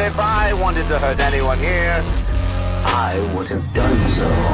If I wanted to hurt anyone here, I would have done so.